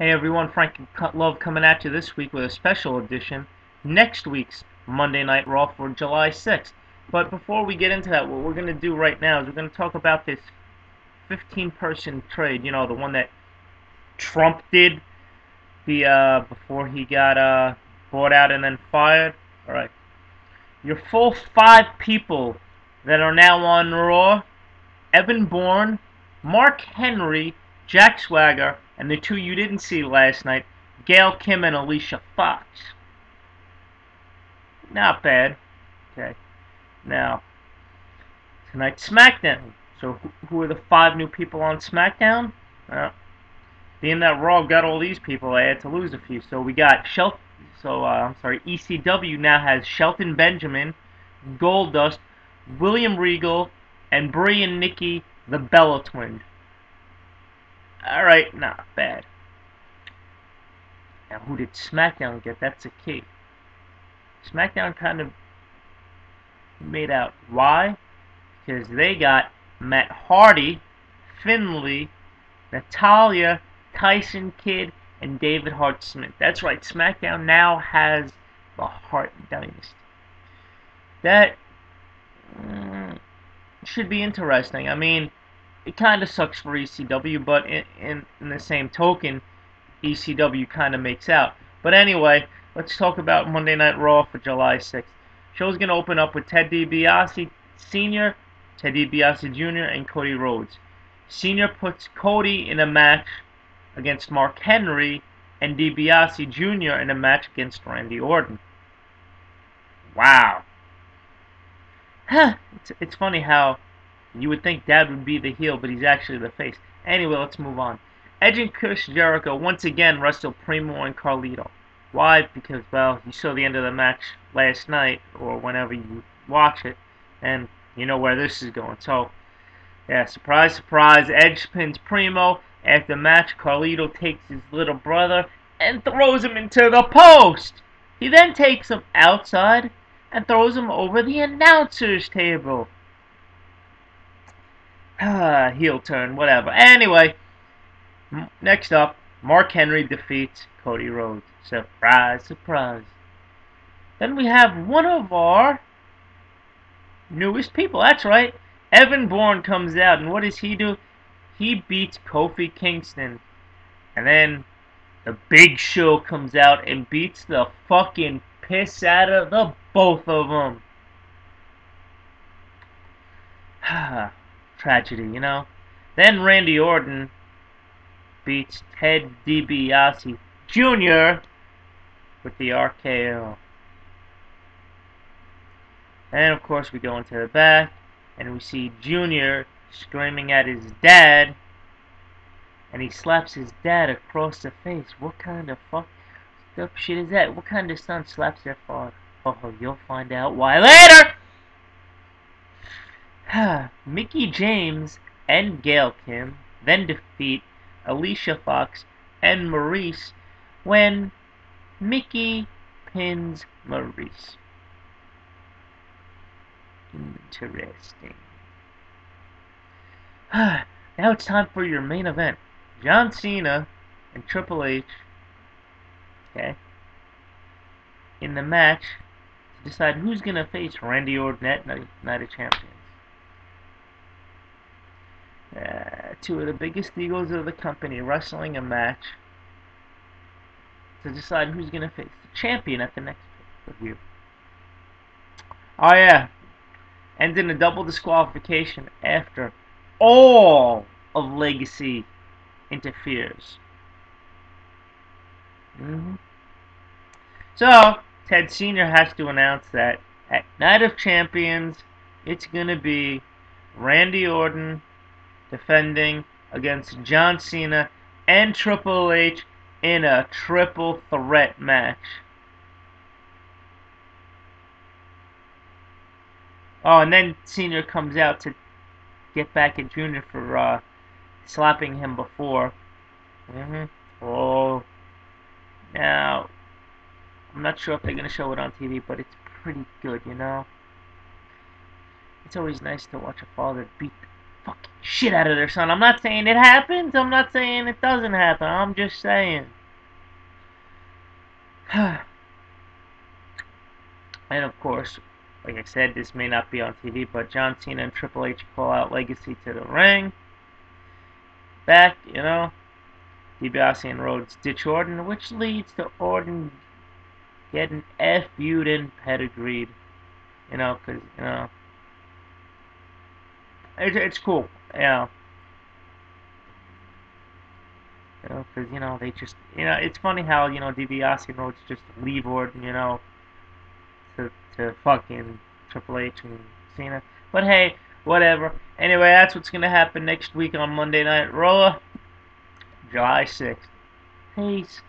Hey everyone, Frank Love coming at you this week with a special edition. Next week's Monday Night Raw for July 6th. But before we get into that, what we're going to do right now is we're going to talk about this 15 person trade, you know, the one that Trump did the uh, before he got uh, bought out and then fired. All right. Your full five people that are now on Raw Evan Bourne, Mark Henry, Jack Swagger, and the two you didn't see last night, Gail Kim and Alicia Fox. Not bad. Okay. Now, tonight's SmackDown. So, who are the five new people on SmackDown? Well, being that Raw got all these people, I had to lose a few. So we got Shelton. So uh, I'm sorry, ECW now has Shelton Benjamin, Goldust, William Regal, and Brie and Nikki, the Bella Twins. All right, not bad. Now, who did SmackDown get? That's the key. SmackDown kind of made out. Why? Because they got Matt Hardy, Finlay, Natalya, Tyson Kidd, and David Hart Smith. That's right, SmackDown now has the Hart Dynasty. That mm, should be interesting. I mean, it kind of sucks for ECW, but in, in, in the same token, ECW kind of makes out. But anyway, let's talk about Monday Night Raw for July 6th. Show's going to open up with Ted DiBiase Sr., Ted DiBiase Jr., and Cody Rhodes. Sr. puts Cody in a match against Mark Henry and DiBiase Jr. in a match against Randy Orton. Wow. Huh. It's, it's funny how you would think Dad would be the heel, but he's actually the face. Anyway, let's move on. Edge and Chris Jericho once again wrestle Primo and Carlito. Why? Because, well, you saw the end of the match last night, or whenever you watch it, and you know where this is going. So, yeah, surprise, surprise, Edge pins Primo, after the match, Carlito takes his little brother and throws him into the post. He then takes him outside and throws him over the announcer's table. Ah, heel turn, whatever. Anyway, next up, Mark Henry defeats Cody Rhodes. Surprise, surprise. Then we have one of our newest people. That's right. Evan Bourne comes out, and what does he do? he beats Kofi Kingston. And then the big show comes out and beats the fucking piss out of the both of them. Tragedy, you know? Then Randy Orton beats Ted DiBiase Jr. with the RKO. And of course we go into the back and we see Jr screaming at his dad, and he slaps his dad across the face. What kind of fuck up shit is that? What kind of son slaps their father? Oh, you'll find out why later! Mickie James and Gail Kim then defeat Alicia Fox and Maryse when Mickie pins Maryse. Interesting. now it's time for your main event. John Cena and Triple H, okay, in the match to decide who's going to face Randy Orton at Night of Champions. Uh, two of the biggest egos of the company wrestling a match to decide who's going to face the champion at the next review. Oh yeah, ends in a double disqualification after all of Legacy interferes. Mm -hmm. So, Ted Sr. has to announce that at Night of Champions, it's going to be Randy Orton defending against John Cena and Triple H in a triple threat match. Oh, and then Senior comes out to get back at Junior for uh, slapping him before. Mm-hmm. Oh. Now, I'm not sure if they're going to show it on TV, but it's pretty good, you know? It's always nice to watch a father beat fucking shit out of their son. I'm not saying it happens. I'm not saying it doesn't happen. I'm just saying. and of course, like I said, this may not be on TV, but John Cena and Triple H call out Legacy to the ring. Back, you know, DiBiase and Rhodes ditch Orton, which leads to Orton getting F-U'd and pedigreed. You know, because, you know, it's, it's cool, Yeah. know. You know, because, you know, they just, you know, it's funny how, you know, DiBiase and Rhodes just leave Orton, you know, to, to fucking Triple H and Cena. But hey, whatever. Anyway, that's what's going to happen next week on Monday Night Raw, July 6th. Peace.